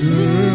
îngerii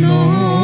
no.